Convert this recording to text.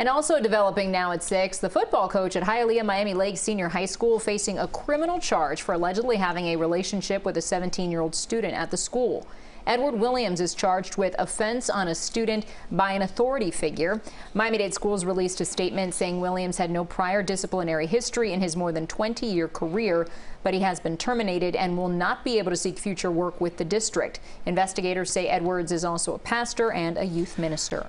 And also developing now at 6, the football coach at Hialeah Miami Lakes Senior High School facing a criminal charge for allegedly having a relationship with a 17-year-old student at the school. Edward Williams is charged with offense on a student by an authority figure. Miami-Dade Schools released a statement saying Williams had no prior disciplinary history in his more than 20-year career, but he has been terminated and will not be able to seek future work with the district. Investigators say Edwards is also a pastor and a youth minister.